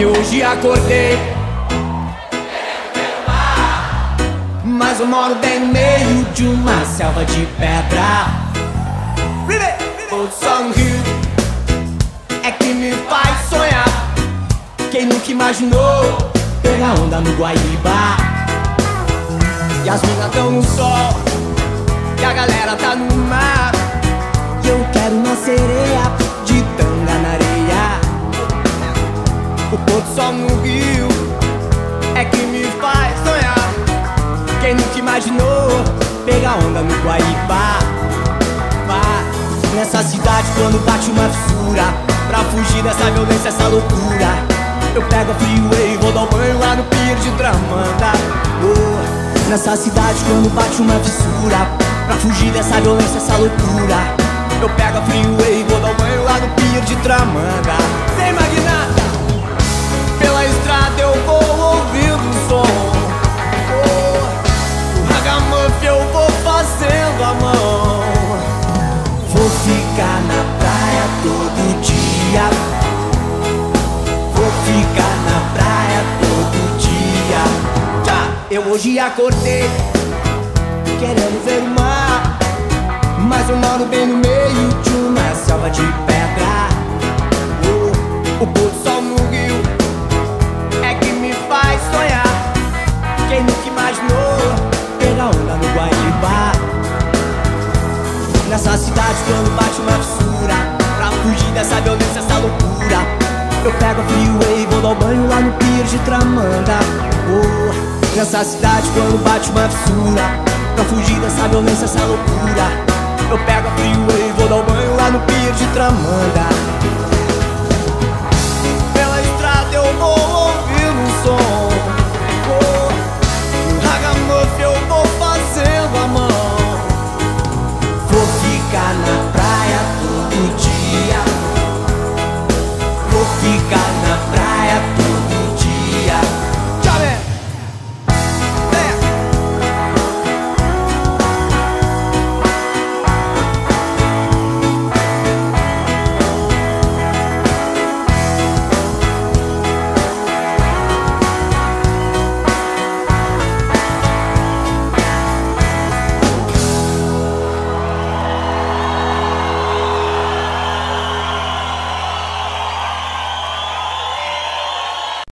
E hoje acordei. Mas eu moro bem no meio de uma selva de pedra. O rio É que me faz sonhar. Quem nunca imaginou Pegar onda no Guaíba? E as minas tão no sol E a galera tá no mar. E eu quero uma sereia imaginou pegar onda no Guaíba? Vá. Nessa cidade quando bate uma fissura Pra fugir dessa violência, essa loucura Eu pego a freeway e vou dar um banho lá no pier de Tramanda oh. Nessa cidade quando bate uma fissura Pra fugir dessa violência, essa loucura Eu pego a freeway e vou dar um banho lá no pier de Tramanda Sem magnata hoje acordei Querendo ver o mar. Mas eu moro bem no meio de uma selva de pedra. O, o pôr do sol no rio É que me faz sonhar. Quem nunca imaginou pegar onda no Guaíba? Nessa cidade quando bate uma fissura Pra fugir dessa violência, essa loucura Eu pego a freeway e vou dar banho lá no pier de Tramanda. oh, Nessa cidade quando bate uma fissura. Pra fugir dessa violência, essa loucura. Eu pego a freeway e vou dar banho lá no pier de Tramanda